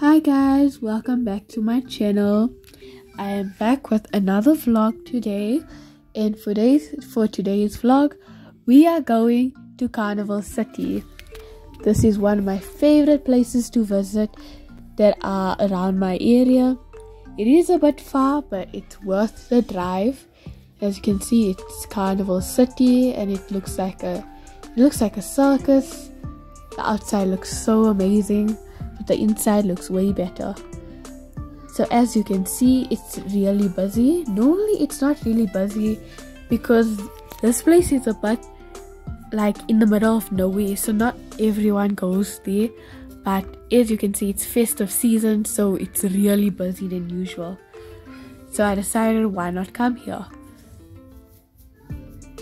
Hi guys, welcome back to my channel. I am back with another vlog today and for today's, for today's vlog we are going to Carnival City. This is one of my favorite places to visit that are around my area. It is a bit far but it's worth the drive. As you can see it's Carnival City and it looks like a it looks like a circus. The outside looks so amazing but the inside looks way better. So as you can see it's really busy. Normally it's not really busy because this place is a bit like in the middle of nowhere so not everyone goes there. But as you can see it's festive season so it's really busy than usual. So i decided why not come here?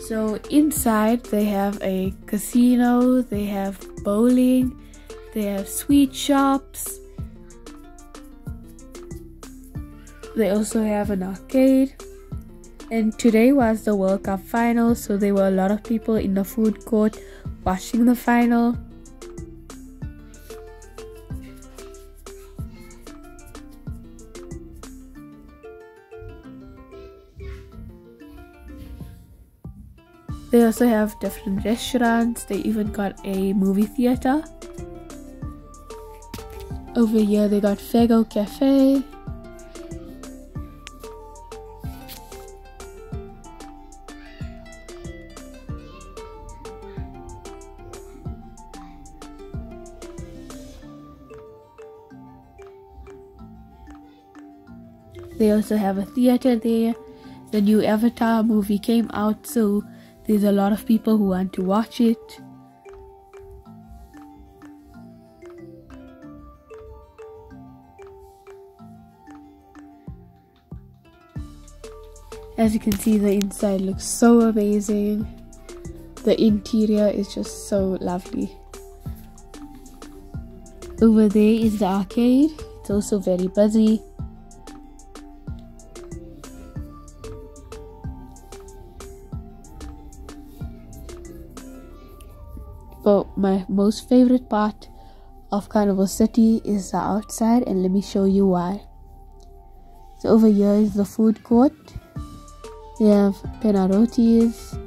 So inside they have a casino they have bowling they have sweet shops. They also have an arcade. And today was the World Cup final, so there were a lot of people in the food court watching the final. They also have different restaurants. They even got a movie theater. Over here they got Fego Cafe. They also have a theater there. The new Avatar movie came out, so there's a lot of people who want to watch it. As you can see, the inside looks so amazing. The interior is just so lovely. Over there is the arcade. It's also very busy. But my most favorite part of Carnival City is the outside and let me show you why. So over here is the food court we have Panarottis.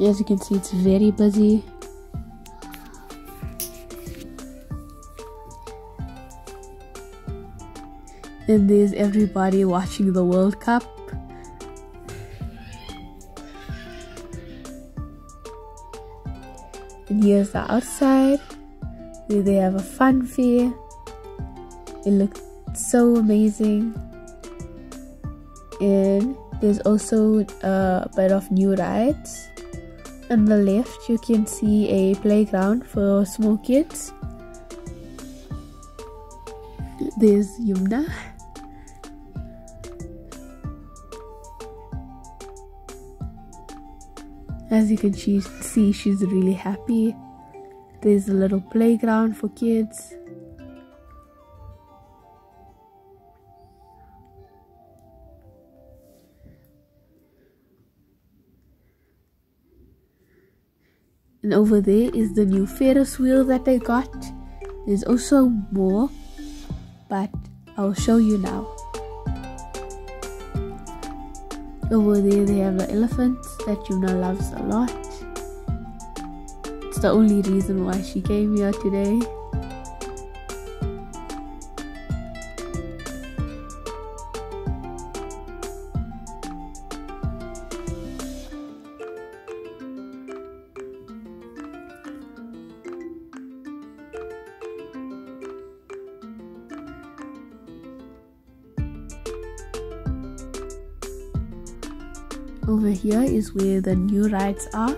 As you can see, it's very busy. And there's everybody watching the World Cup. And here's the outside. They have a fun fair. It looks so amazing and there's also uh, a bit of new rides. On the left you can see a playground for small kids. There's Yumna. As you can see she's really happy. There's a little playground for kids and over there is the new Ferris wheel that they got. There's also more but I'll show you now. Over there they have the elephant that Yuna loves a lot. It's the only reason why she came here today Over here is where the new rides are.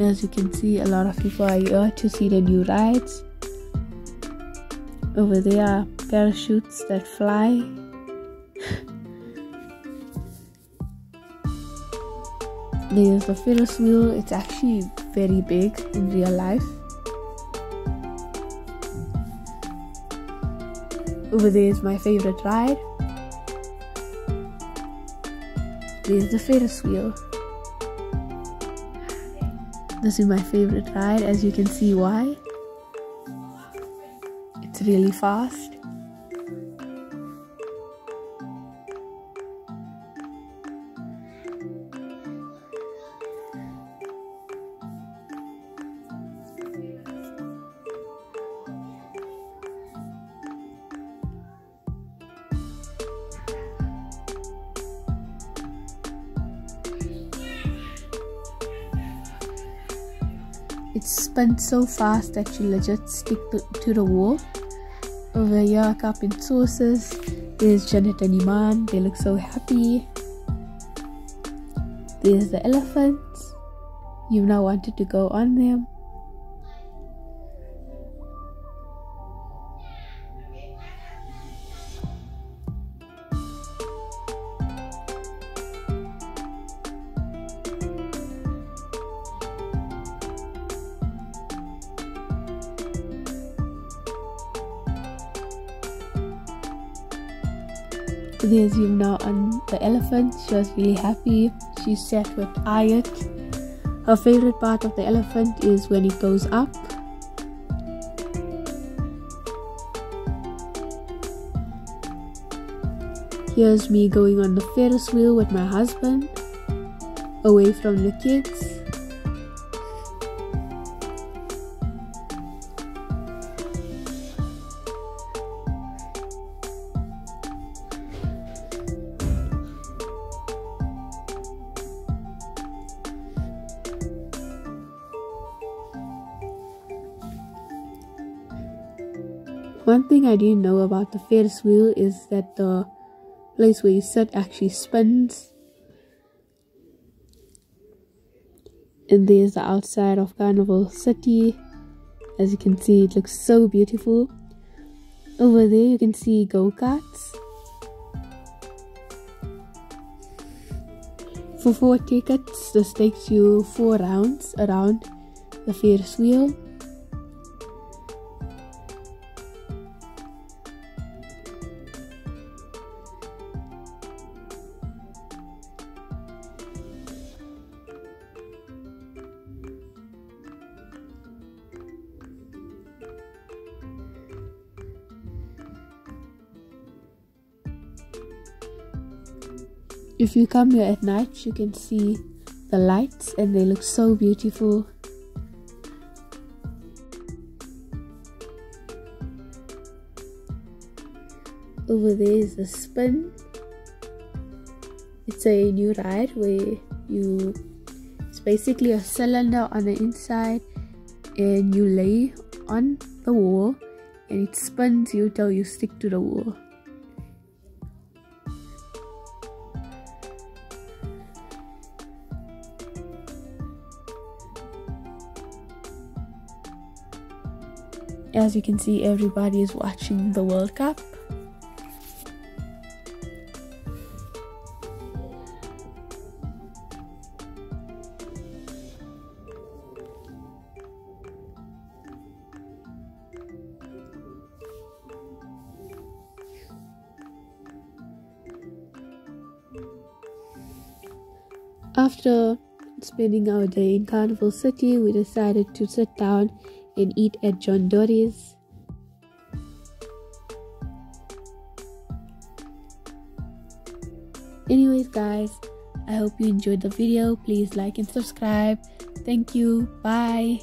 As you can see, a lot of people are here to see the new rides. Over there are parachutes that fly there's a Ferris wheel it's actually very big in real life Over there is my favorite ride. There's the Ferris wheel. This is my favorite ride, as you can see why. It's really fast. It spun so fast that you legit stick to the wall. Over here, cup in sauces. There's Janet and Iman. They look so happy. There's the elephants. You've now wanted to go on them. There's Yumna on the elephant. She was really happy. She sat with Ayat. Her favorite part of the elephant is when it goes up. Here's me going on the Ferris wheel with my husband, away from the kids. One thing I didn't know about the Ferris wheel is that the place where you sit actually spins. And there's the outside of Carnival City. As you can see, it looks so beautiful. Over there, you can see go karts. For four tickets, this takes you four rounds around the Ferris wheel. If you come here at night, you can see the lights and they look so beautiful. Over there is the spin. It's a new ride where you it's basically a cylinder on the inside and you lay on the wall and it spins you till you stick to the wall. As you can see, everybody is watching the World Cup. After spending our day in Carnival City, we decided to sit down and eat at John Dory's. Anyways, guys, I hope you enjoyed the video. Please like and subscribe. Thank you. Bye.